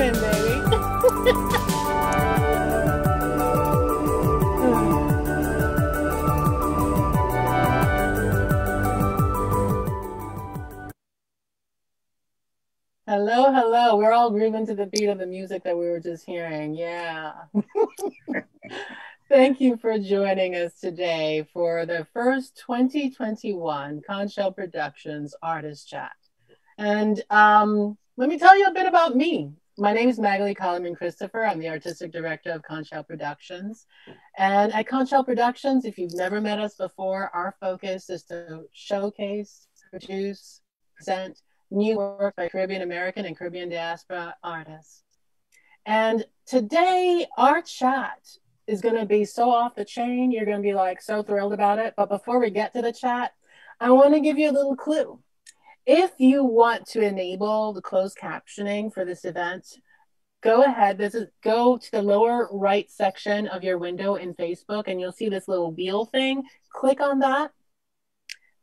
Baby. Hello, hello. We're all grooving to the beat of the music that we were just hearing. Yeah. Thank you for joining us today for the first 2021 Conch Shell Productions Artist Chat. And um, let me tell you a bit about me. My name is Magali Coleman Christopher. I'm the artistic director of Conch Shell Productions. And at Conch Shell Productions, if you've never met us before, our focus is to showcase, produce, present new work by Caribbean American and Caribbean diaspora artists. And today, our chat is going to be so off the chain. You're going to be like so thrilled about it. But before we get to the chat, I want to give you a little clue. If you want to enable the closed captioning for this event, go ahead. This is go to the lower right section of your window in Facebook, and you'll see this little wheel thing. Click on that,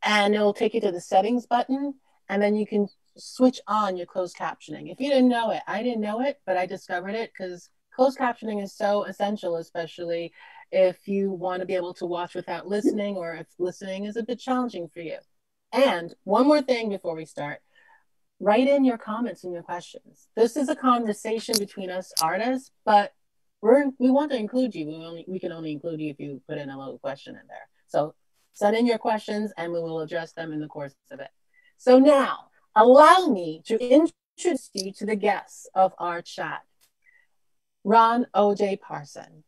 and it'll take you to the settings button, and then you can switch on your closed captioning. If you didn't know it, I didn't know it, but I discovered it because closed captioning is so essential, especially if you want to be able to watch without listening or if listening is a bit challenging for you. And one more thing before we start write in your comments and your questions. This is a conversation between us artists, but we're, we want to include you. We, only, we can only include you if you put in a little question in there. So send in your questions and we will address them in the course of it. So now, allow me to introduce you to the guests of our chat. Ron O.J. Parson.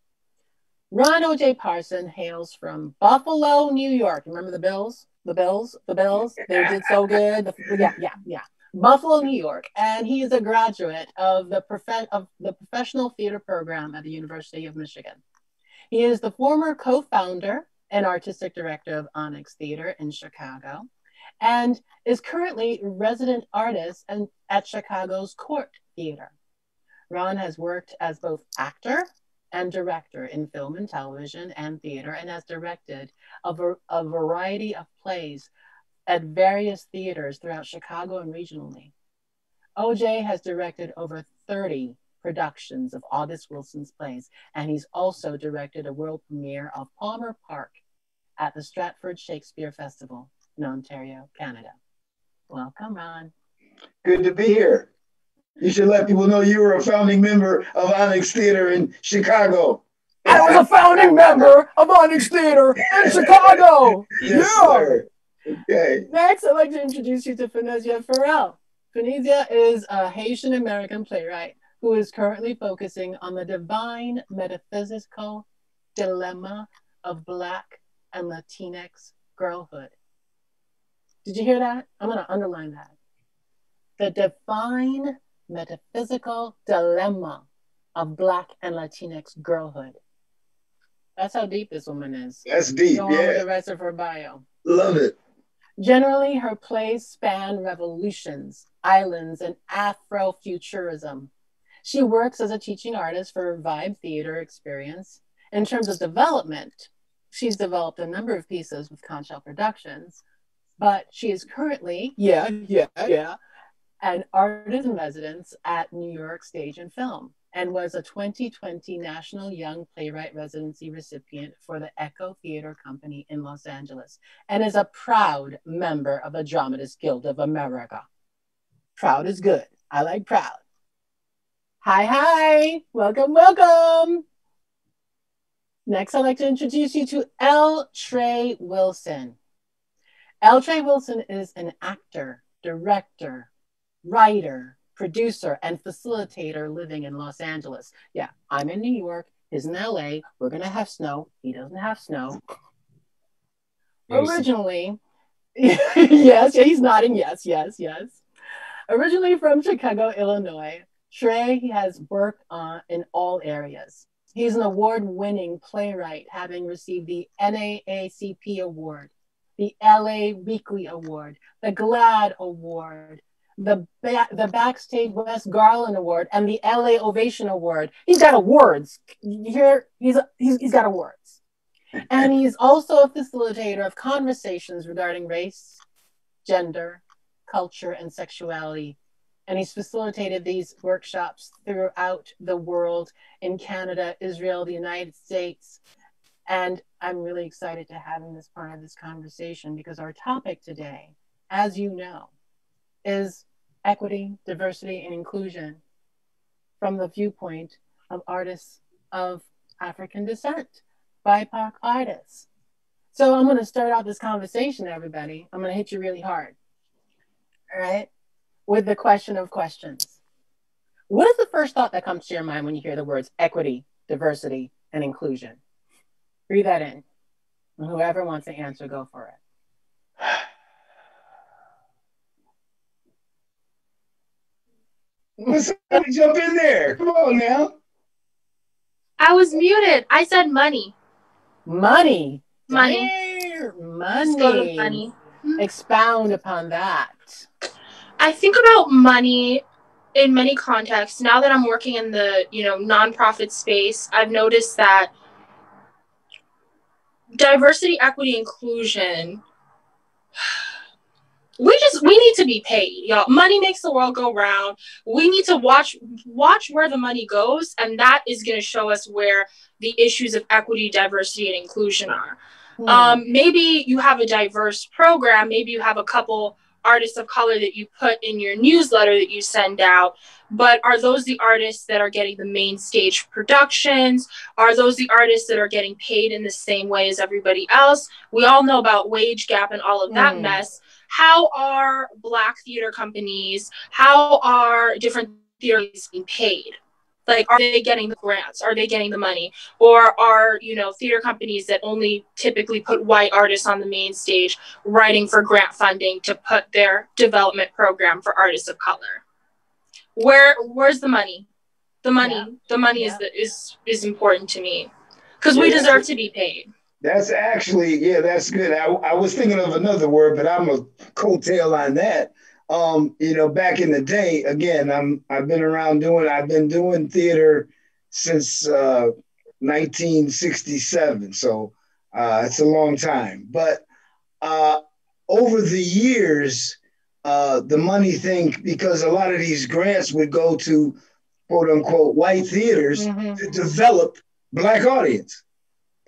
Ron O.J. Parson hails from Buffalo, New York. Remember the Bills? The Bills? The Bills? They did so good. The, yeah, yeah, yeah. Buffalo, New York, and he is a graduate of the, prof- of the professional theater program at the University of Michigan. He is the former co-founder and artistic director of Onyx Theater in Chicago, and is currently resident artist and at Chicago's Court Theater. Ron has worked as both actor and director in film and television and theater and has directed a, a variety of plays at various theaters throughout Chicago and regionally. OJ has directed over 30 productions of August Wilson's plays, and he's also directed a world premiere of Palmer Park at the Stratford Shakespeare Festival in Ontario, Canada. Welcome, Ron. Good to be here. You should let people know you were a founding member of Onyx Theater in Chicago. I was a founding member of Onyx Theater in Chicago. Yes, yeah. Sir. Okay. Next, I'd like to introduce you to Phanésia Pharel. Finezia is a Haitian American playwright who is currently focusing on the divine metaphysical dilemma of Black and Latinx girlhood. Did you hear that? I'm going to underline that. The divine metaphysical dilemma of Black and Latinx girlhood. That's how deep this woman is. That's deep. Go yeah. the rest of her bio. Love it. Generally, her plays span revolutions, islands, and Afrofuturism. She works as a teaching artist for Vibe Theater Experience. In terms of development, she's developed a number of pieces with Conch Shell Productions, but she is currently, yeah, yeah, yeah, an artist in residence at New York Stage and Film and was a 2020 National Young Playwright Residency recipient for the Echo Theater Company in Los Angeles and is a proud member of the Dramatists Guild of America. Proud is good. I like proud. Hi, hi. Welcome, welcome. Next, I'd like to introduce you to L. Trey Wilson. L. Trey Wilson is an actor, director, writer, producer, and facilitator living in Los Angeles. Yeah, I'm in New York. He's in LA. We're going to have snow. He doesn't have snow. Originally, yes, yeah, he's nodding. Yes, yes, yes. Originally from Chicago, Illinois, Trey has worked on, in all areas. He's an award winning playwright, having received the NAACP Award, the LA Weekly Award, the GLAAD Award, the ba- the Backstage West Garland Award, and the LA Ovation Award. He's got awards. Here, he's, he's, he's got awards. And he's also a facilitator of conversations regarding race, gender, culture, and sexuality and he's facilitated these workshops throughout the world in Canada, Israel, the United States. And I'm really excited to have him as part of this conversation because our topic today, as you know, is equity, diversity, and inclusion from the viewpoint of artists of African descent, BIPOC artists. So I'm going to start out this conversation, everybody. I'm going to hit you really hard. All right with the question of questions. What is the first thought that comes to your mind when you hear the words equity, diversity, and inclusion? Breathe that in. Whoever wants to answer, go for it. Somebody jump in there. Come on now. I was muted. I said money. Money. Money. Money. money. Hmm? Expound upon that. I think about money in many contexts. Now that I'm working in the, you know, nonprofit space, I've noticed that diversity, equity, inclusion we just we need to be paid y'all. Money makes the world go round. We need to watch watch where the money goes and that is going to show us where the issues of equity diversity and inclusion are. Mm. um, maybe you have a diverse program. Maybe you have a couple artists of color that you put in your newsletter that you send out. But are those the artists that are getting the main stage productions? Are those the artists that are getting paid in the same way as everybody else? We all know about wage gap and all of that mm. mess how are black theater companies how are different theaters being paid? Like are they getting the grants? Are they getting the money? Or are you know theater companies that only typically put white artists on the main stage writing for grant funding to put their development program for artists of color? Where where's the money? The money yeah. the money yeah. is the, is is important to me. Because we deserve to be paid that's actually yeah that's good I, I was thinking of another word but i'm a coattail on that um, you know, back in the day, again, I'm I've been around doing I've been doing theater since uh, 1967, so uh, it's a long time. But uh, over the years, uh, the money thing, because a lot of these grants would go to quote unquote white theaters mm-hmm. to develop black audience,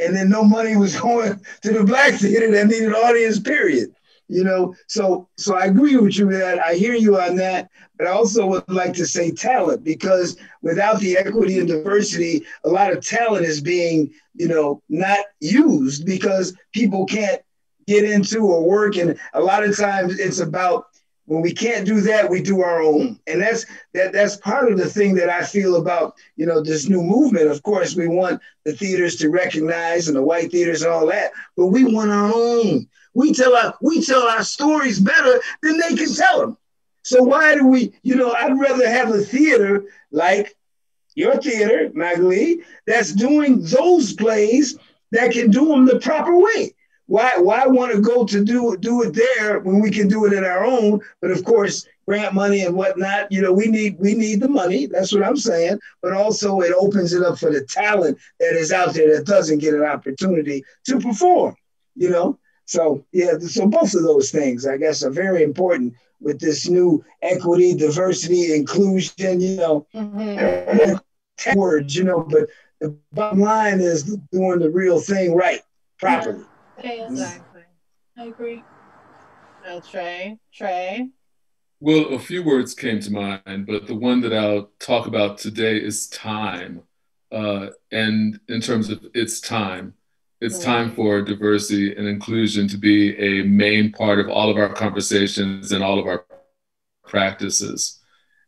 and then no money was going to the black theater that needed audience. Period. You know so so i agree with you that i hear you on that. But i also would like to say talent because without the equity and diversity a lot of talent is being you know not used because people can't get into or work. And a lot of times it's about when we can't do that we do our own and that's that that's part of the thing that i feel about you know this new movement of course we want the theaters to recognize and the white theaters and all that but we want our own we tell our we tell our stories better than they can tell them. So why do we, you know, I'd rather have a theater like your theater, Magali, that's doing those plays that can do them the proper way. Why why want to go to do do it there when we can do it in our own? But of course, grant money and whatnot, you know, we need we need the money. That's what I'm saying. But also it opens it up for the talent that is out there that doesn't get an opportunity to perform, you know. So yeah, so both of those things, I guess, are very important with this new equity, diversity, inclusion. You know, mm-hmm. words. You know, but the bottom line is doing the real thing right, properly. Yeah, exactly. I agree. Well, Trey, Trey. Well, a few words came to mind, but the one that I'll talk about today is time. Uh, and in terms of its time, it's time for diversity and inclusion to be a main part of all of our conversations and all of our practices.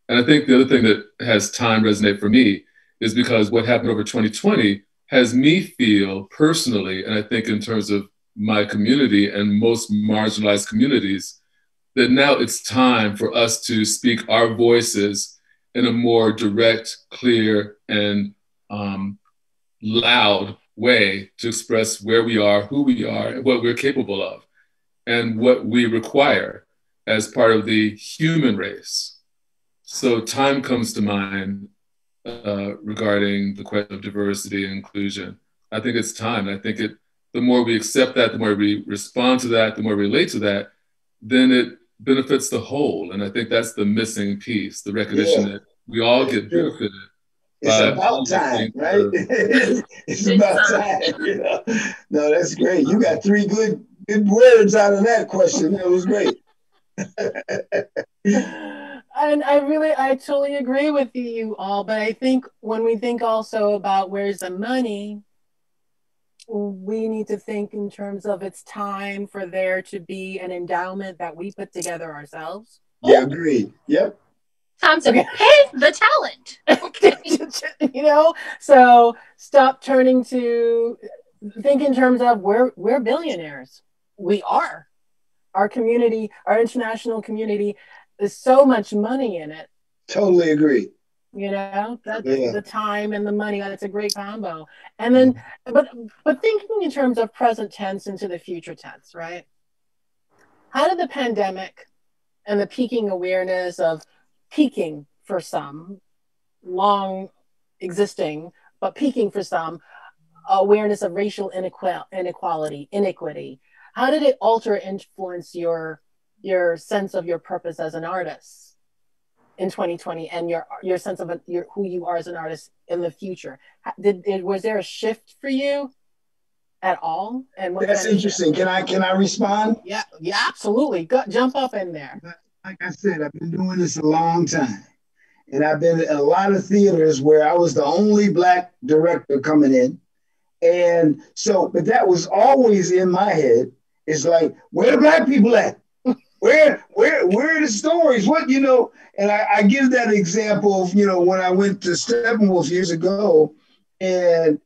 And I think the other thing that has time resonate for me is because what happened over 2020 has me feel personally, and I think in terms of my community and most marginalized communities, that now it's time for us to speak our voices in a more direct, clear, and um, loud way to express where we are, who we are, and what we're capable of, and what we require as part of the human race. So, time comes to mind uh, regarding the question of diversity and inclusion. I think it's time. I think it. The more we accept that, the more we respond to that, the more we relate to that, then it benefits the whole. And I think that's the missing piece, the recognition yeah. that we all get benefited. It's about time, right? it's about uh, time. You know? No, that's great. You got three good good words out of that question. That was great. and I really, I totally agree with you all. But I think when we think also about where's the money, we need to think in terms of it's time for there to be an endowment that we put together ourselves. Yeah, agreed. Yep. Time to okay. pay the talent. you know, so stop turning to think in terms of we're we're billionaires. We are. Our community, our international community, there's so much money in it. Totally agree you know that's yeah. the time and the money that's a great combo. And then mm-hmm. but but thinking in terms of present tense into the future tense right? How did the pandemic and the peaking awareness of peaking for some long existing but peaking for some awareness of racial inequality inequity how did it alter influence your your sense of your purpose as an artist in 2020 and your your sense of a, your, who you are as an artist in the future. Did, did was there a shift for you at all? And that's interesting. Can i can i respond? Yeah yeah absolutely. Go, jump up in there. Like i said i've been doing this a long time. And i've been in a lot of theaters where i was the only black director coming in. And so but that was always in my head. It's like where the black people at where where where are the stories what you know and I, I, give that example of, you know, when I went to Steppenwolf years ago, and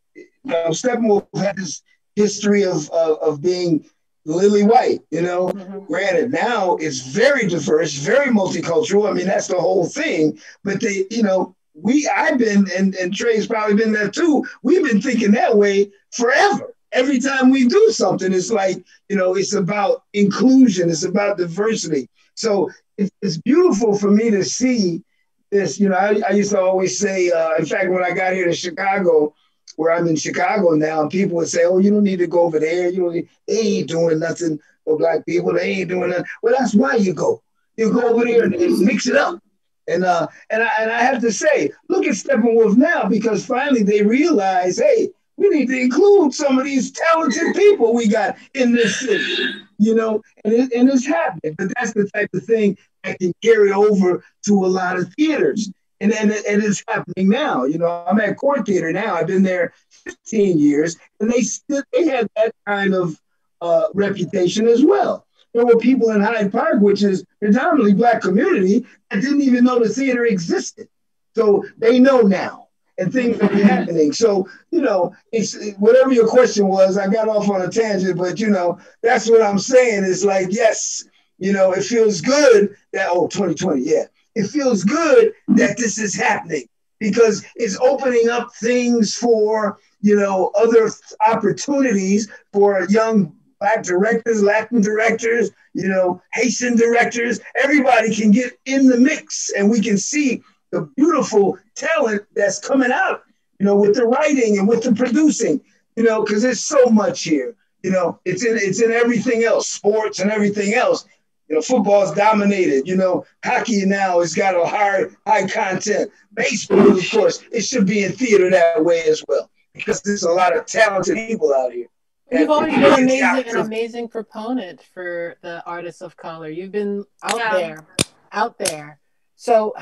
Steppenwolf had this history of, of, of being lily white, you know. Mm-hmm. Granted, now it's very diverse, very multicultural. I mean, that's the whole thing. But they, you know, we I've been and, and Trey's probably been there too. We've been thinking that way forever. Every time we do something, it's like, you know, it's about inclusion, it's about diversity. So it's, beautiful for me to see this. You know, I, I used to always say, uh, in fact, when I got here to Chicago, where I'm in Chicago now, people would say, "Oh, you don't need to go over there. You know, they ain't doing nothing for black people. They ain't doing nothing." Well, that's why you go. You go over there and, and mix it up. And uh, and I and I have to say, look at Steppenwolf now because finally they realize, hey, we need to include some of these talented people we got in this city, you know, and, it, and it's happening. But that's the type of thing that can carry over to a lot of theaters. And, and, and it's happening now. You know, I'm at Court Theater now. I've been there 15 years, and they still they had that kind of uh, reputation as well. There were people in Hyde Park, which is predominantly black community, that didn't even know the theater existed. So they know now and things are happening. So, you know, it's whatever your question was, I got off on a tangent, but you know, that's what I'm saying is like, yes, you know, it feels good that, oh, 2020, yeah, it feels good that this is happening because it's opening up things for, you know, other opportunities for young black directors, Latin directors, you know, Haitian directors. Everybody can get in the mix and we can see the beautiful talent that's coming out, you know, with the writing and with the producing, you know, because there's so much here. You know, it's in it's in everything else, sports and everything else. You know, football's dominated. You know, hockey now has got a high high content. Baseball, of course, it should be in theater that way as well because there's a lot of talented people out here. You've always been amazing, an amazing proponent for the artists of color. You've been out yeah. there, out there. So,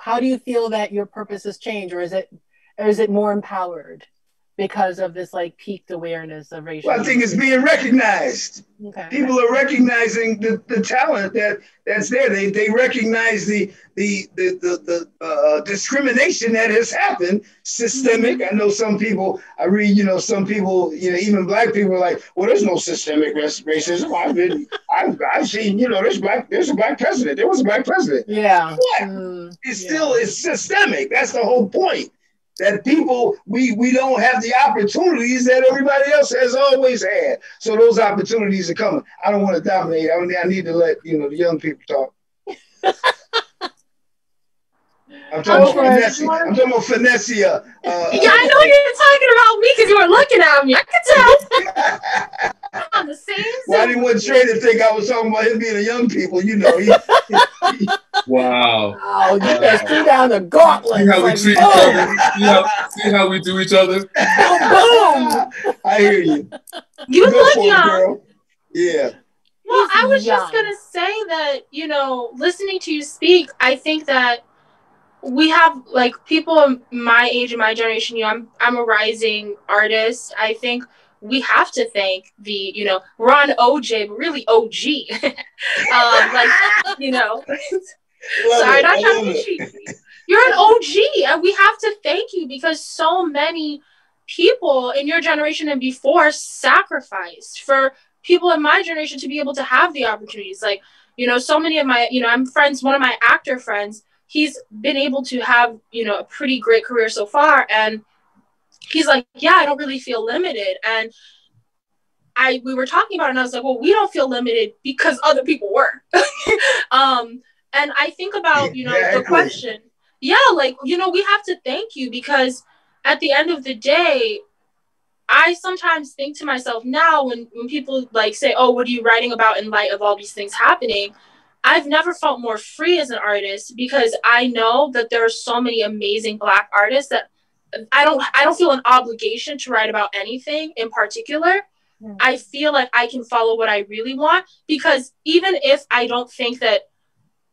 how do you feel that your purpose has changed or is it or is it more empowered because of this like peaked awareness of racial well, i think it's being recognized. Okay. people are recognizing the, the talent that that's there. They, they recognize the the the the, the uh, discrimination that has happened systemic. Mm-hmm. i know some people i read you know some people you know even black people are like well there's no systemic racism. I've been I've, I've seen you know there's black there's a black president. There was a black president. Yeah. Mm, it's yeah. still it's systemic. That's the whole point that people we we don't have the opportunities that everybody else has always had. So those opportunities are coming. I don't want to dominate. I, mean, I need to let you know the young people talk. I'm talking about finesse. I'm talking about finesse. Uh, yeah, I know you're talking about me because you were looking at me. I could tell. on the same. Why didn't want Trey to think I was talking about him being a young people? You know. He, he, wow. Oh, you just threw down the gauntlet. See how we treat each other. See how, see how we do each other. boom. I hear you. You look young. Yeah. Well, I was young. just gonna say that you know, listening to you speak, I think that we have like people my age and my generation. You know, I'm I'm a rising artist. I think we have to thank the you know Ron OJ, but really OG. um, like you know, sorry, not trying to be cheesy. You're an OG, and we have to thank you because so many people in your generation and before sacrificed for people in my generation to be able to have the opportunities. Like, you know, so many of my, you know, I'm friends, one of my actor friends, he's been able to have, you know, a pretty great career so far. And he's like, yeah, I don't really feel limited. And I, we were talking about it and I was like, well, we don't feel limited because other people were. um, and I think about, you know, yeah, the question. Yeah, like, you know, we have to thank you because at the end of the day, I sometimes think to myself now when, when people like say, Oh, what are you writing about in light of all these things happening? I've never felt more free as an artist because I know that there are so many amazing black artists that I don't I don't feel an obligation to write about anything in particular. Mm. I feel like I can follow what I really want because even if I don't think that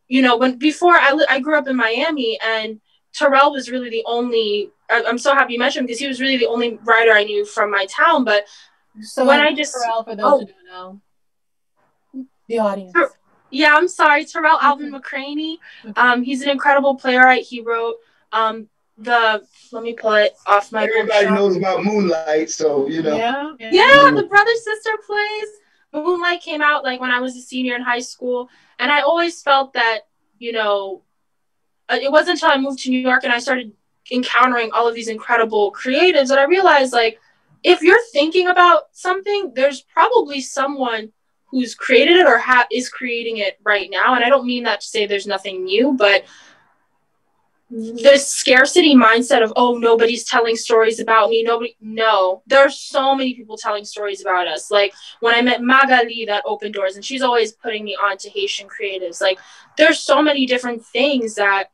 you know when before I li- I grew up in Miami and Tarell was really the only. I, am so happy you mentioned him because he was really the only writer I knew from my town. But so when I just Tarell, for those oh, who don't know, the audience. Ter- yeah, I'm sorry, Tarell mm-hmm. Alvin McCraney. Um, he's an incredible playwright. He wrote um the let me pull it off my. Everybody knows about Moonlight, so you know. Yeah, yeah, yeah the brother sister plays. Moonlight came out like when I was a senior in high school, and I always felt that you know uh, it wasn't until I moved to New York and I started encountering all of these incredible creatives that I realized like if you're thinking about something, there's probably someone who's created it or ha- is creating it right now. And I don't mean that to say there's nothing new, but this scarcity mindset of oh nobody's telling stories about me nobody no. There's so many people telling stories about us. Like when i met magali that opened doors and she's always putting me on to haitian creatives. Like there's so many different things that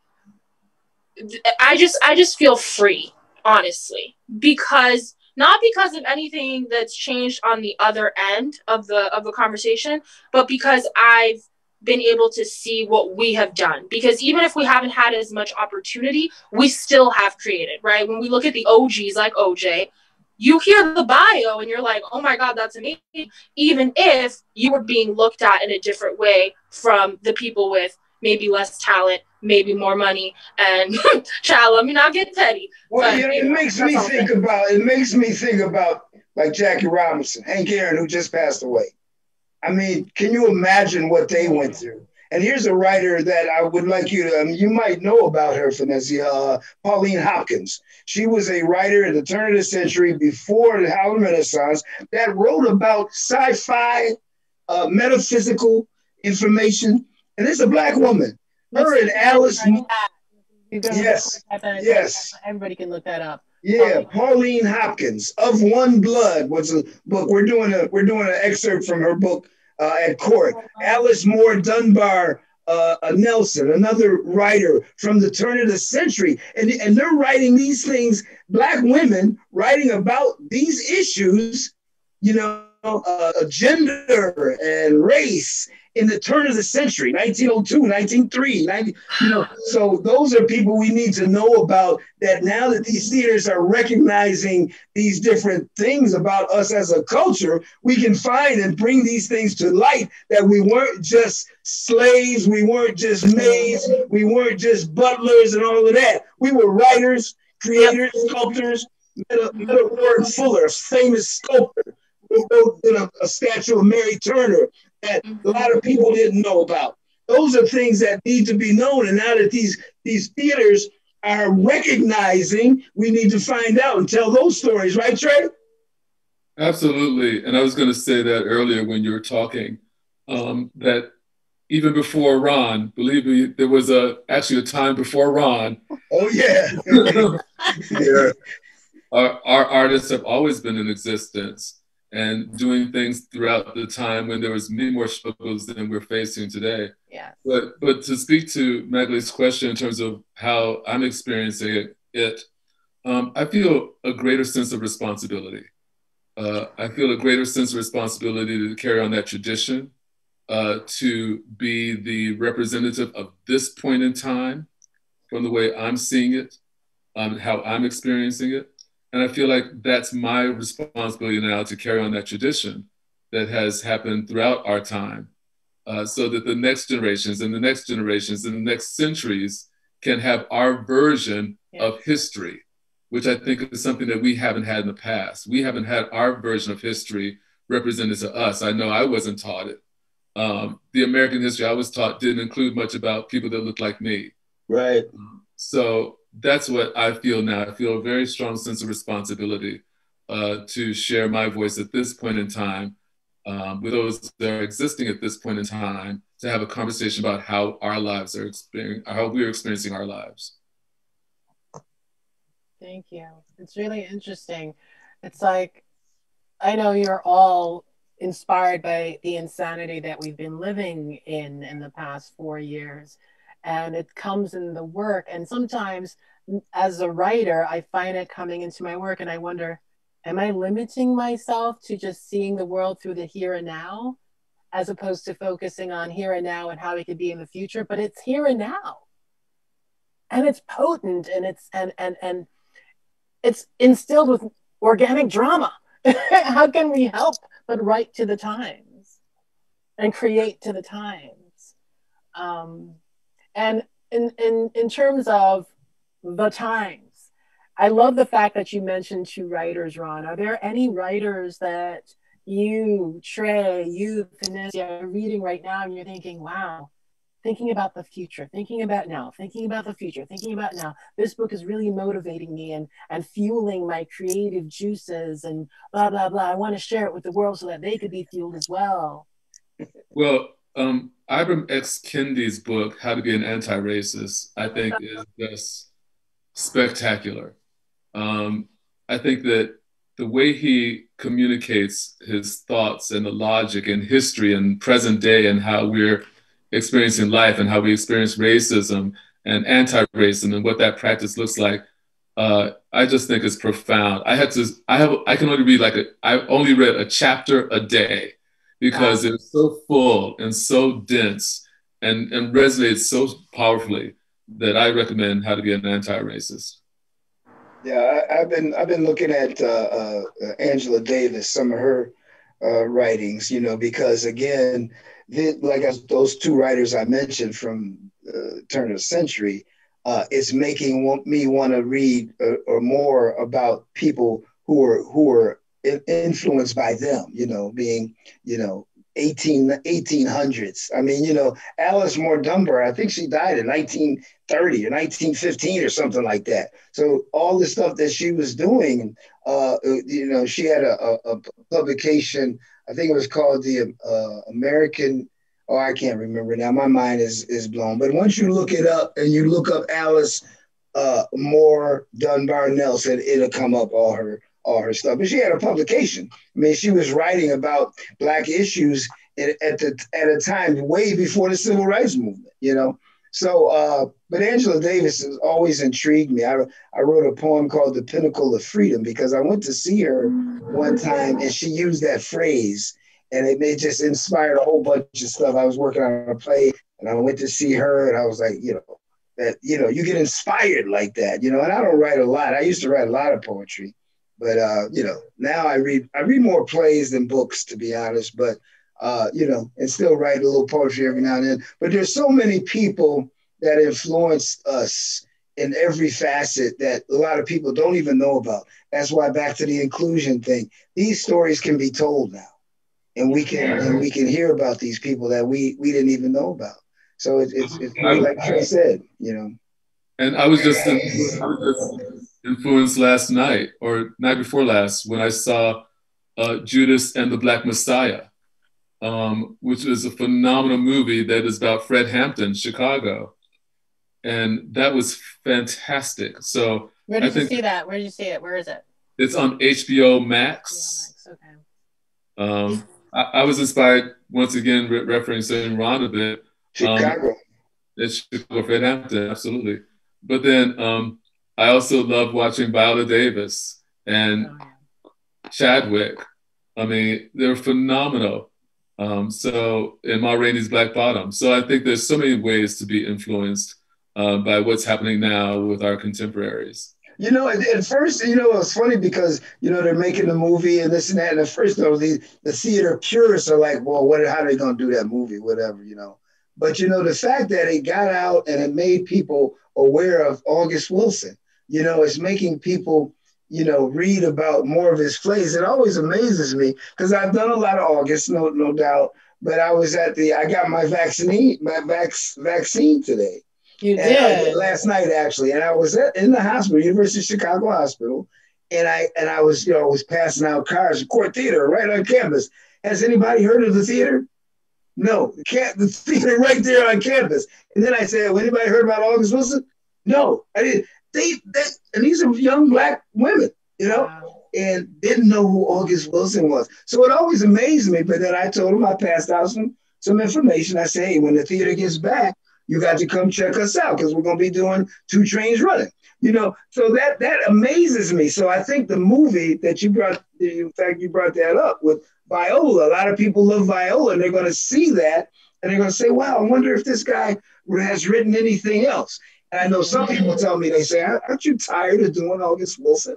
I just I just feel free, honestly, because not because of anything that's changed on the other end of the of the conversation, but because I've been able to see what we have done. Because even if we haven't had as much opportunity, we still have created, right? When we look at the OGs like OJ, you hear the bio and you're like, oh my God, that's amazing. Even if you were being looked at in a different way from the people with maybe less talent, maybe more money, and child, let me not get petty. Well, but, you know, it makes me think about it makes me think about like Jackie Robinson, Hank Aaron, who just passed away. I mean, can you imagine what they went through? And here's a writer that I would like you to, um, you might know about her, Phanésia, uh, Pauline Hopkins. She was a writer at the turn of the century before the Harlem Renaissance that wrote about sci fi, uh, metaphysical information and it's a black woman. Her and Alice. Yes. Yes. Everybody can look that up. Yeah, Pauline Hopkins of One Blood was a book. We're doing a we're doing an excerpt from her book uh, at court. Alice Moore Dunbar uh, Nelson, another writer from the turn of the century, and and they're writing these things. Black women writing about these issues, you know, uh, gender and race in the turn of the century 1902 1903 90, you know so those are people we need to know about that now that these theaters are recognizing these different things about us as a culture we can find and bring these things to light that we weren't just slaves we weren't just maids we weren't just butlers and all of that. We were writers creators sculptors Meta, Meta Warrick Fuller, famous sculptor, who built a, a statue of Mary Turner that a lot of people didn't know about. Those are things that need to be known. And now that these these theaters are recognizing, we need to find out and tell those stories, right, Trey? Absolutely. And I was going to say that earlier when you were talking um, that even before Ron, believe me, there was a actually a time before Ron. Oh yeah. yeah. Our, our artists have always been in existence and doing things throughout the time when there was many more struggles than we're facing today. Yeah. But but to speak to Magali's question in terms of how I'm experiencing it, it um, I feel a greater sense of responsibility. Uh, I feel a greater sense of responsibility to carry on that tradition, uh, to be the representative of this point in time from the way I'm seeing it, um, how I'm experiencing it. And I feel like that's my responsibility now to carry on that tradition that has happened throughout our time uh, so that the next generations and the next generations and the next centuries can have our version yeah. of history which I think is something that we haven't had in the past. We haven't had our version of history represented to us. I know I wasn't taught it. Um, the American history I was taught didn't include much about people that looked like me. Right. So that's what I feel now. I feel a very strong sense of responsibility uh, to share my voice at this point in time um, with those that are existing at this point in time to have a conversation about how our lives are experiencing, how we're experiencing our lives. Thank you. It's really interesting. It's like, I know you're all inspired by the insanity that we've been living in in the past four years. And it comes in the work. And sometimes, as a writer, I find it coming into my work and I wonder, am I limiting myself to just seeing the world through the here and now, as opposed to focusing on here and now and how it could be in the future? But it's here and now. And it's potent and it's, and, and, and, it's instilled with organic drama. How can we help but write to the times and create to the times? Um, and in, in, in terms of the times, I love the fact that you mentioned two writers, Ron. Are there any writers that you, Trey, you, Vanessa, are reading right now and you're thinking, wow, thinking about the future, thinking about now, thinking about the future, thinking about now. This book is really motivating me and, and fueling my creative juices and blah, blah, blah. I want to share it with the world so that they could be fueled as well. Well, um, Ibram X. Kendi's book, How to Be an Anti-Racist, I think is just spectacular. Um, I think that the way he communicates his thoughts and the logic and history and present day and how we're experiencing life and how we experience racism and anti-racism and what that practice looks like uh, I just think is profound. I had to, I have, I can only read like a, I only read a chapter a day because wow. it's so full and so dense and, and resonates so powerfully that I recommend How to Be an Anti-Racist. Yeah, I, have been, I've been looking at uh, uh, Angela Davis, some of her uh, writings, you know, because again, the, like those two writers I mentioned from uh, turn of the century, uh, is making me want to read uh, or more about people who are who are influenced by them. You know, being you know 18, 1800s. I mean, you know, Alice Moore Dunbar, I think she died in 1930 or 1915 or something like that. So all the stuff that she was doing, uh, you know, she had a, a, a publication I think it was called the uh, American. Oh, I can't remember now. My mind is is blown. But once you look it up and you look up Alice uh, Moore Dunbar Nelson, it'll come up all her all her stuff. But she had a publication. I mean, she was writing about black issues at, at the at a time way before the civil rights movement. You know, so, uh, but Angela Davis has always intrigued me. I, I wrote a poem called The Pinnacle of Freedom because I went to see her one time and she used that phrase and it, it just inspired a whole bunch of stuff. I was working on a play and I went to see her and I was like, you know, that, you know, you get inspired like that, you know, and I don't write a lot. I used to write a lot of poetry, but, uh, you know, now I read, I read more plays than books, to be honest, but uh, you know, and still write a little poetry every now and then. But there's so many people that influence us in every facet that a lot of people don't even know about. That's why back to the inclusion thing. These stories can be told now. And we can and we can hear about these people that we we didn't even know about. So it, it's it's like Trey said, you know. And I was just, I was just influenced last night or night before last when I saw uh, Judas and the Black Messiah um, which is a phenomenal movie that is about Fred Hampton, Chicago. And that was fantastic. So where did I you see that? Where did you see it? Where is it? It's on HBO Max. HBO Max. Okay. Um, I, I, was inspired once again, re- referencing Ron a bit. Um, Chicago. Um, it's Chicago, Fred Hampton, absolutely. But then um, I also love watching Viola Davis and oh, Chadwick. I mean, they're phenomenal. Um, so, in Ma Rainey's Black Bottom. So, I think there's so many ways to be influenced uh, by what's happening now with our contemporaries. You know, at, at, first, you know, it was funny because you know they're making the movie and this and that. And at first, though, the the theater purists are like, "Well, what? How are they gonna do that movie? Whatever, you know." But you know, the fact that it got out and it made people aware of August Wilson, you know, it's making people, you know, read about more of his plays. It always amazes me because I've done a lot of August, no, no doubt. But I was at the, I got my vaccine, my vac- vaccine today. You did last night actually, and I was at, in the hospital, University of Chicago Hospital, and I and I was, you know, was passing out cards, Court Theater, right on campus. Has anybody heard of the theater? No, the, camp, the theater right there on campus. And then I said, well, anybody heard about August Wilson? No, I didn't. They, they and these are young black women, you know, wow. and didn't know who August Wilson was. So it always amazed me. But then I told them I passed out some some information. I say, hey, when the theater gets back, you got to come check us out because we're going to be doing two trains running. You know, so that that amazes me. So I think the movie that you brought, in fact, you brought that up with Viola. A lot of people love Viola, and they're going to see that, and they're going to say, "Wow, I wonder if this guy has written anything else." And I know some people tell me they say, "Aren't you tired of doing August Wilson?"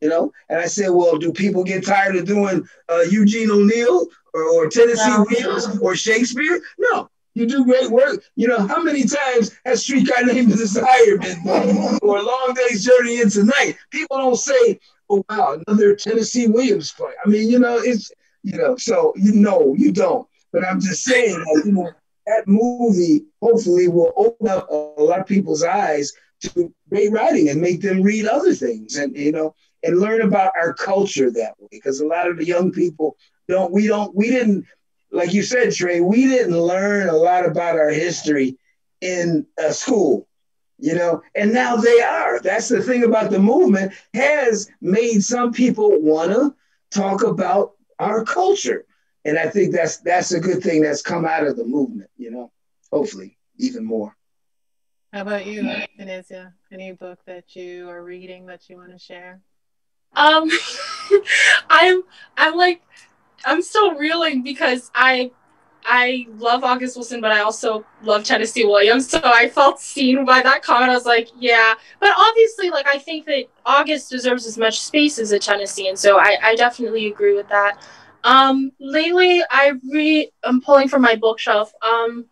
You know, and I say, "Well, do people get tired of doing uh, Eugene O'Neill or, or Tennessee Williams or Shakespeare? No, you do great work. You know, how many times has Streetcar Named Desire been done? or Long Day's Journey into Night? People don't say, oh, wow, another Tennessee Williams play. I mean, you know, it's, you know, so you know, you don't. But I'm just saying that, you know, that movie hopefully will open up a lot of people's eyes to great writing and make them read other things and, you know, and learn about our culture that way. Because a lot of the young people don't, we don't, we didn't, like you said, Trey, we didn't learn a lot about our history in a school, you know, and now they are. That's the thing about the movement has made some people want to talk about our culture. And I think that's that's a good thing that's come out of the movement, you know, hopefully even more. How about you, Vanessa? Any book that you are reading that you want to share? Um, I'm I'm like I'm still reeling because I I love August Wilson, but I also love Tennessee Williams. So I felt seen by that comment. I was like, yeah. But obviously, like I think that August deserves as much space as a Tennessee, and so I, I definitely agree with that. Um, lately, I read. I'm pulling from my bookshelf. Um,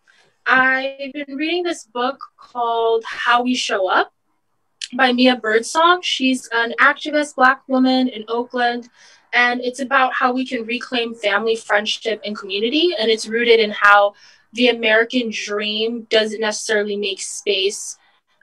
I've been reading this book called How We Show Up by Mia Birdsong. She's an activist Black woman in Oakland and it's about how we can reclaim family, friendship, and community. And it's rooted in how the American dream doesn't necessarily make space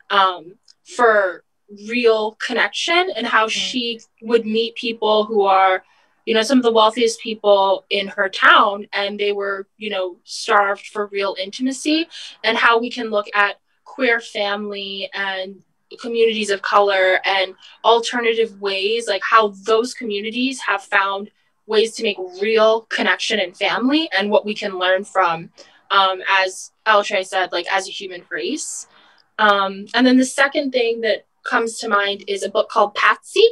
um, for real connection, and how mm-hmm. she would meet people who are, you know, some of the wealthiest people in her town, and they were, you know, starved for real intimacy, and how we can look at queer family and communities of color and alternative ways, like how those communities have found ways to make real connection and family and what we can learn from, um, as L. Trey said, like as a human race. Um, and then the second thing that comes to mind is a book called Patsy.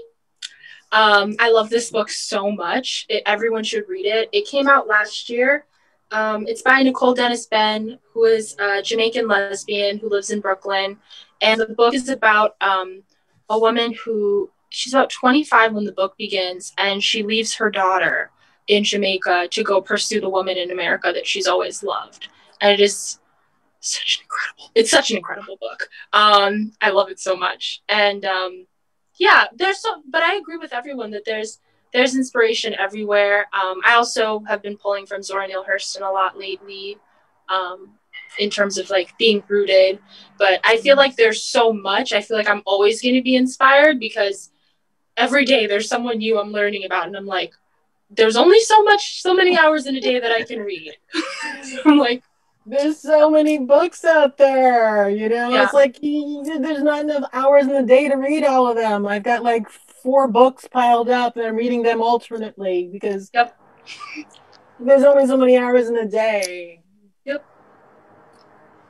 Um, I love this book so much. It, everyone should read it. It came out last year. Um, it's by Nicole Dennis-Benn, who is a Jamaican lesbian who lives in Brooklyn. And the book is about um, a woman who she's about 25 when the book begins, and she leaves her daughter in Jamaica to go pursue the woman in America that she's always loved. And it is such an incredible, it's such an incredible book. Um, I love it so much. And um, yeah, there's so, but I agree with everyone that there's there's inspiration everywhere. Um, I also have been pulling from Zora Neale Hurston a lot lately. Um, in terms of like being rooted. But I feel like there's so much. I feel like I'm always going to be inspired because every day there's someone new I'm learning about, and I'm like, there's only so much, so many hours in a day that I can read. I'm like, there's so many books out there, you know. Yeah. It's like there's not enough hours in the day to read all of them. I've got like four books piled up, and I'm reading them alternately because yep There's only so many hours in a day. Yep.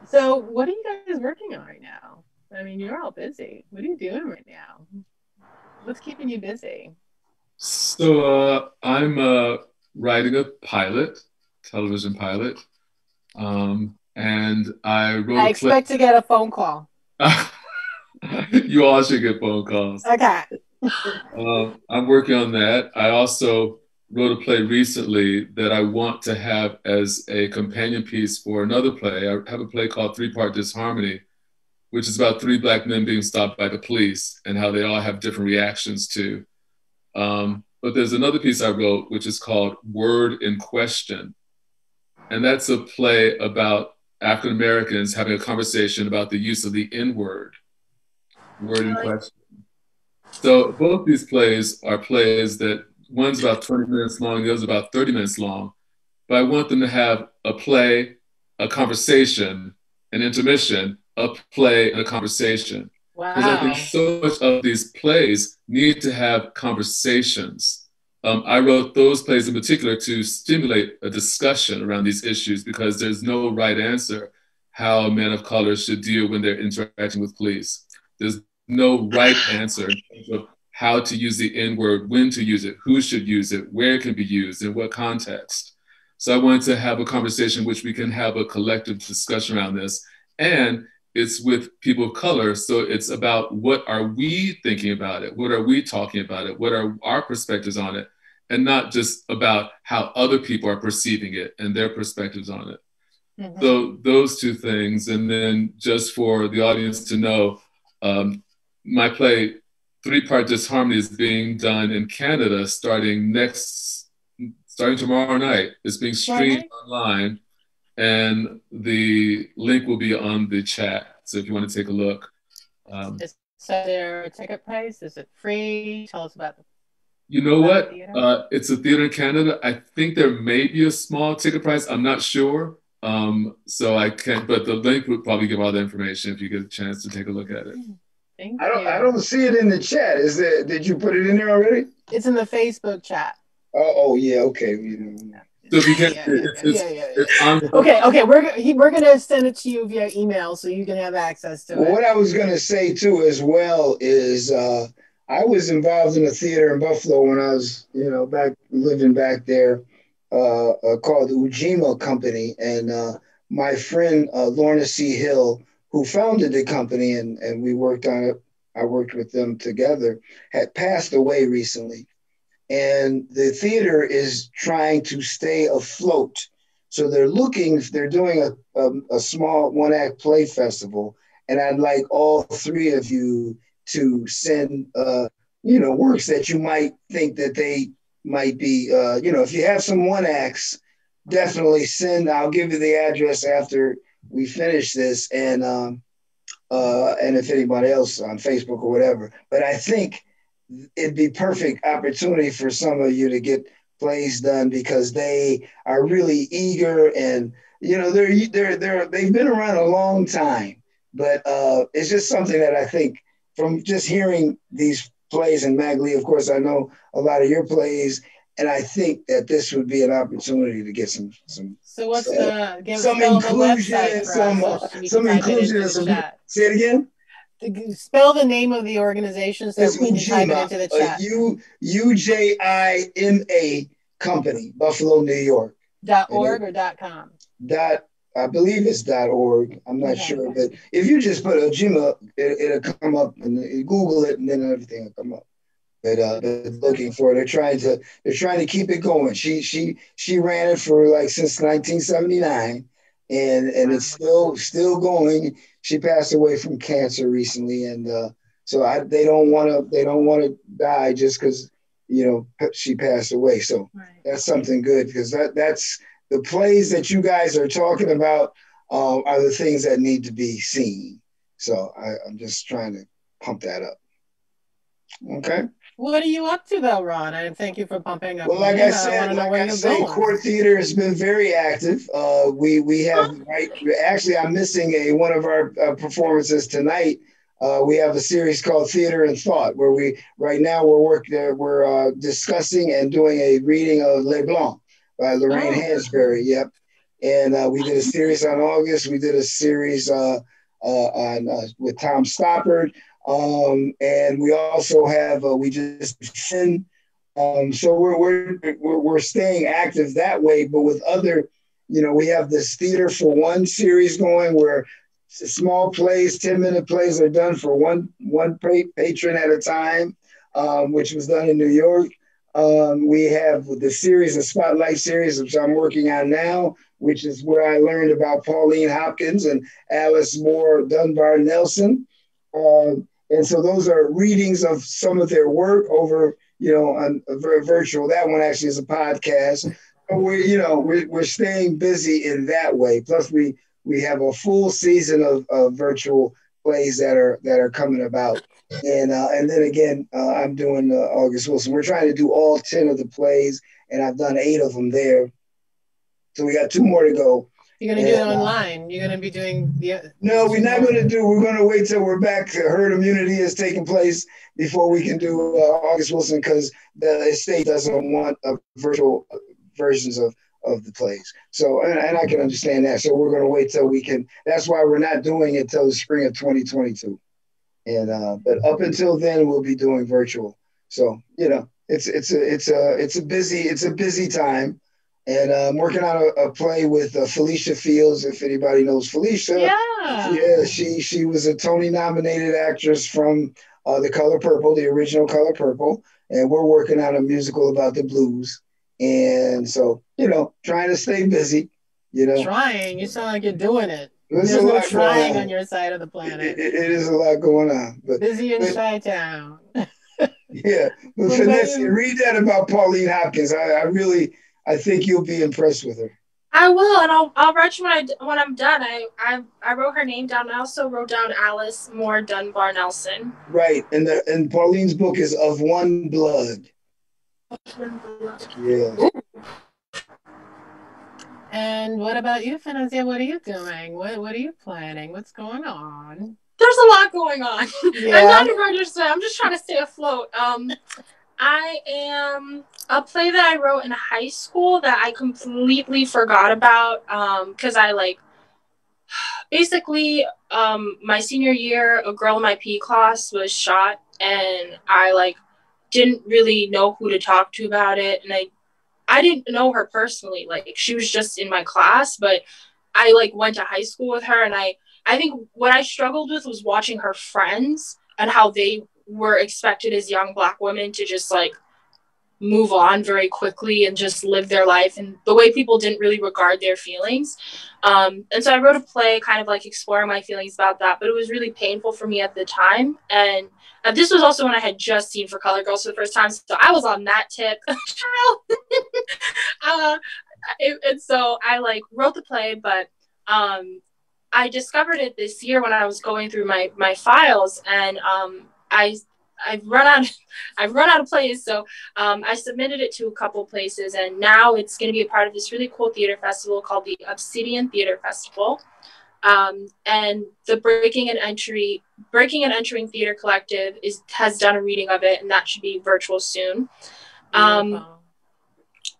So, what are you guys working on right now? I mean, you're all busy. What are you doing right now? What's keeping you busy? So, uh, I'm uh, writing a pilot, television pilot. Um, and I wrote. I expect to get a phone call. you all should get phone calls. Okay. uh, I'm working on that. I also wrote a play recently that I want to have as a companion piece for another play. I have a play called Three Part Disharmony, which is about three black men being stopped by the police and how they all have different reactions to. Um, but there's another piece I wrote, which is called Word in Question. And that's a play about African Americans having a conversation about the use of the N word, word in question. So both these plays are plays that one's about 20 minutes long, the other's about 30 minutes long. But I want them to have a play, a conversation, an intermission, a play, and a conversation. Wow. Because I think so much of these plays need to have conversations. Um, I wrote those plays in particular to stimulate a discussion around these issues because there's no right answer how men of color should deal when they're interacting with police. There's no right answer of how to use the N word, when to use it, who should use it, where it can be used, in what context. So I wanted to have a conversation which we can have a collective discussion around this. And it's with people of color. So it's about what are we thinking about it? What are we talking about it? What are our perspectives on it? And not just about how other people are perceiving it and their perspectives on it. Mm-hmm. So those two things. And then just for the audience to know, um, my play three part disharmony is being done in Canada starting next, starting tomorrow night. It's being streamed online, and the link will be on the chat. So if you want to take a look. Um, is there a ticket price? Is it free? Tell us about the. You know what? Uh, it's a theater in Canada. I think there may be a small ticket price. I'm not sure. Um, so I can't, but the link would probably give all the information if you get a chance to take a look at it. Hmm. Thank I don't. you. I don't see it in the chat. Is it? Did you put it in there already? It's in the Facebook chat. Oh, oh yeah. Okay. So if you can, yeah, it's, yeah, yeah, it's on. Okay, okay, we're we're gonna send it to you via email so you can have access to well, it. What I was gonna say too, as well, is uh, I was involved in a theater in Buffalo when I was, you know, back living back there, uh, uh, called the Ujima Company, and uh, my friend uh, Lorna C. Hill who founded the company and, and we worked on it, I worked with them together, had passed away recently. And the theater is trying to stay afloat. So they're looking, they're doing a, a, a small one act play festival. And I'd like all three of you to send, uh, you know, works that you might think that they might be, uh, you know, if you have some one acts, definitely send. I'll give you the address after we finish this and um, uh, and if anybody else on Facebook or whatever. But I think it'd be perfect opportunity for some of you to get plays done because they are really eager and you know they're they're they're they've been around a long time. But uh, it's just something that I think from just hearing these plays and Magali, of course, I know a lot of your plays and I think that this would be an opportunity to get some some. So what's uh, the give some inclusion, some some inclusion, some. Say it again. Spell the name of the organization so we can type it into the chat. U U J I M A company, Buffalo, New York. Dot org or dot com. Dot I believe it's dot org. I'm not okay, sure, but if you just put Ujima, it, will come up and Google it, and then everything will come up But uh, they're looking for. It. They're trying to they're trying to keep it going. She she she ran it for like since 1979, and and it's still still going. She passed away from cancer recently, and uh, so I, they don't want to they don't want to die just because you know she passed away. So right. that's something good because that that's the plays that you guys are talking about um, are the things that need to be seen. So I, I'm just trying to pump that up. Okay. What are you up to though, Ron? And thank you for pumping up. Well, like I said, I like I said, Court Theater has been very active. Uh, we we have right. Actually, I'm missing a one of our uh, performances tonight. Uh, we have a series called Theater and Thought, where we right now we're working, we're uh, discussing and doing a reading of Les Blancs, by Lorraine oh. Hansberry. Yep. And uh, we did a series on August. We did a series uh, uh, on uh, with Tom Stoppard. Um, and we also have uh, we just. Um, so we're, we're we're staying active that way, but with other, you know, we have this theater for one series going where small plays, ten minute plays are done for one one patron at a time, um, which was done in New York. Um, we have the series, the Spotlight series, which I'm working on now, which is where I learned about Pauline Hopkins and Alice Moore Dunbar Nelson. Um, and so those are readings of some of their work over, you know, a very virtual. That one actually is a podcast. But we're, you know, we're, we're staying busy in that way. Plus, we we have a full season of, of virtual plays that are that are coming about. And uh, and then again, uh, I'm doing uh, August Wilson. We're trying to do all ten of the plays, and I've done eight of them there. So we got two more to go. You're gonna and, do it uh, online. You're gonna be doing the. No, we're not gonna do. We're gonna wait till we're back. Herd immunity is taking place before we can do uh, August Wilson because the estate doesn't want virtual versions of of the plays. So, and, and, I can understand that. So we're going to wait till we can. That's why we're not doing it till the spring of 2022. And uh, but up until then, we'll be doing virtual. So you know, it's it's a it's a it's a busy it's a busy time. And uh, I'm working on a, a play with uh, Felicia Fields. If anybody knows Felicia, yeah, yeah, she she was a Tony nominated actress from uh, The Color Purple, the original Color Purple, and we're working on a musical about the blues. And so, you know, trying to stay busy. You know, trying. You sound like you're doing it. There's, There's no trying on. on. your side of the planet. it, it, it is a lot going on. But busy in Chi Town. yeah, but Phanésia, read that about Pauline Hopkins. I, I really I think you'll be impressed with her. I will, and I'll I'll write you when I when I'm done. I I, I wrote her name down. I also wrote down Alice Moore Dunbar Nelson. Right, and the and Pauline's book is of one blood. Yeah. And what about you, Phanésia? What are you doing? What What are you planning? What's going on? There's a lot going on. Yeah. I'm not a register. I'm just trying to stay afloat. Um, I am a play that I wrote in high school that I completely forgot about because um, I like basically um, my senior year, a girl in my P class was shot, and I like didn't really know who to talk to about it, and I I didn't know her personally. Like she was just in my class, but I like went to high school with her, and I I think what I struggled with was watching her friends and how they were expected as young black women to just like move on very quickly and just live their life and the way people didn't really regard their feelings. Um, and so i wrote a play kind of like exploring my feelings about that but it was really painful for me at the time. And uh, this was also when i had just seen for color girls for the first time so i was on that tip uh, it, and so i like wrote the play but um, i discovered it this year when i was going through my my files and um, I I've run out I've run out of plays, so um, I submitted it to a couple places, and now it's going to be a part of this really cool theater festival called the Obsidian Theater Festival. Um, and the Breaking and Entry Breaking and Entering Theater Collective is has done a reading of it, and that should be virtual soon. Um,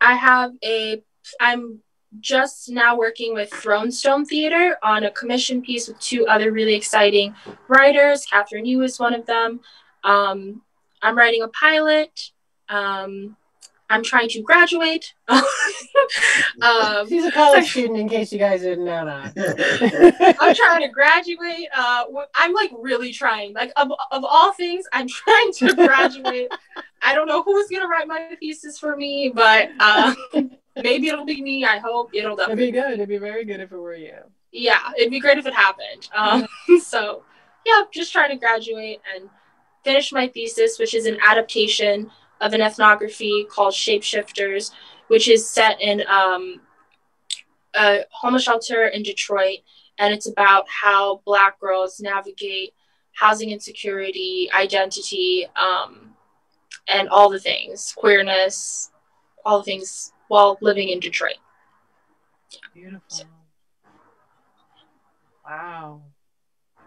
I have a I'm just now working with Thronestone Theater on a commission piece with two other really exciting writers. Catherine Yu is one of them. Um, I'm writing a pilot. Um, I'm trying to graduate. um, She's a college student, in case you guys didn't know that. I'm trying to graduate. Uh, I'm like really trying. Like of, of all things, I'm trying to graduate. I don't know who's gonna write my thesis for me, but uh, maybe it'll be me. I hope it'll definitely It'd be good. It'd be very good if it were you. Yeah, it'd be great if it happened. Um, so yeah, just trying to graduate and finish my thesis, which is an adaptation of an ethnography called Shapeshifters, which is set in um, a homeless shelter in Detroit, and it's about how Black girls navigate housing insecurity, identity, um, and all the things, queerness, all the things while living in Detroit. Beautiful. Wow.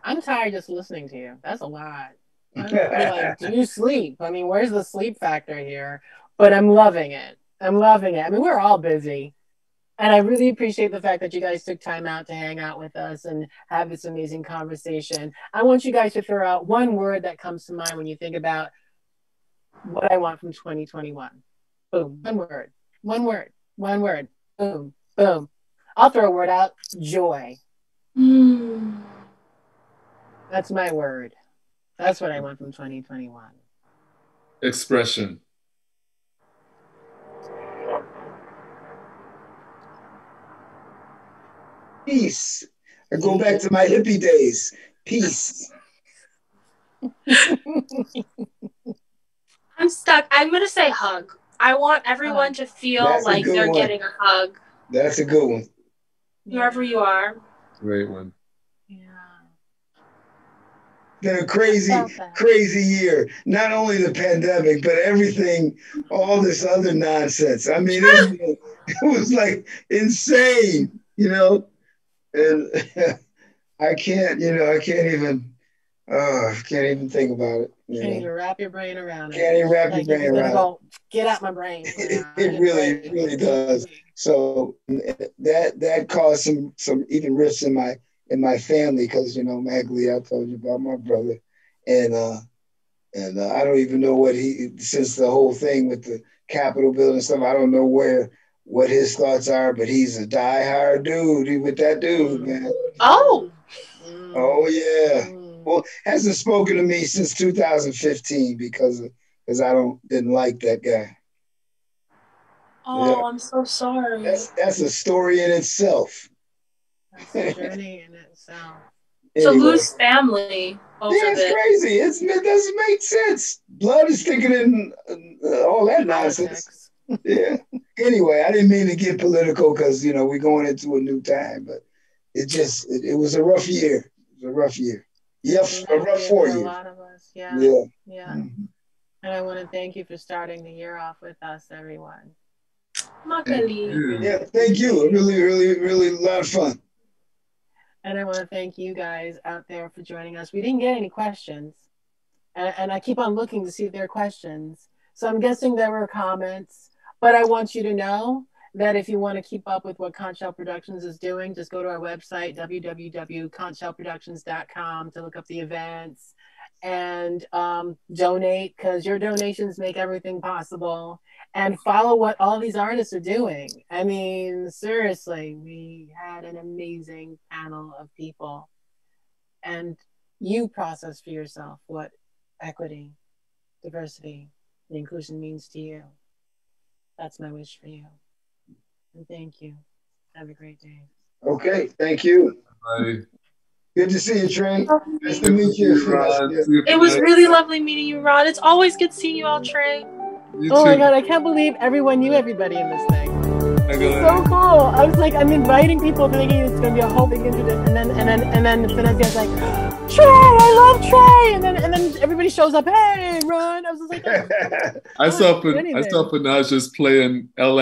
I'm tired just listening to you. That's a lot. like, do you sleep? I mean, where's the sleep factor here? But I'm loving it. I'm loving it. I mean, we're all busy. And I really appreciate the fact that you guys took time out to hang out with us and have this amazing conversation. I want you guys to throw out one word that comes to mind when you think about what I want from 2021. Boom. One word. One word. One word. Boom. Boom. I'll throw a word out joy. Mm. That's my word. That's what I want from 2021. Expression. Peace. I go back to my hippie days. Peace. I'm stuck. I'm gonna say hug. I want everyone to feel That's like they're one. getting a hug That's a good one. wherever you are. Great one. Yeah. Been a crazy, Felt crazy year. Not only the pandemic, but everything, all this other nonsense. I mean, it, it was like insane, you know. And I can't, you know, I can't even, uh, can't even think about it. You Can't know? even wrap your brain around it. Can't even wrap your brain around it. go, get out my brain. It- it really, it really does. So that that caused some some even rifts in my in my family because you know Magali, I told you about my brother, and uh and uh, I don't even know what he since the whole thing with the Capitol building and stuff. I don't know where what his thoughts are, but he's a diehard dude. He with that dude, man. Oh, Mm. Oh yeah. Well, hasn't spoken to me since 2015 because because I don't didn't like that guy. oh, Yeah. I'm so sorry. That's that's a story in itself. That's a journey in itself. to Anyway. lose family over Yeah, it's this. crazy. It's, it doesn't make sense. Blood is thicker than uh, all that nonsense. Yeah. Anyway, I didn't mean to get political because you know we're going into a new time, but it just it, it was a rough year. It was a rough year. Yep, a rough Yeah, four for a lot of us. Yeah. Yeah. Yeah. Mhm. And I want to thank you for starting the year off with us, everyone. Magali. Yeah. Thank you. Really, really, really a lot of fun. And I want to thank you guys out there for joining us. We didn't get any questions, and, and I keep on looking to see if there are questions. So I'm guessing there were comments, but I want you to know that if you want to keep up with what Conch Shell Productions is doing, just go to our website, www.conchshellproductions.com, to look up the events and um, donate because your donations make everything possible and follow what all these artists are doing. I mean, seriously, we had an amazing panel of people, and you process for yourself what equity, diversity, and inclusion means to you. That's my wish for you. And thank you. Have a great day. Okay. Thank you. Bye. Good to see you, Trey. Nice to meet you. Ron. You It was really lovely meeting you, Ron. It's always good seeing you all, Trey. You Oh my god, I can't believe everyone knew everybody in this thing. So cool. I was like, I'm inviting people thinking it's gonna be a whole big introduction, and then and then and then Phanésia's like, Trey, I love Trey, and then and then everybody shows up. Hey, Ron. I was just like, I saw oh, do I saw Panaj just playing LA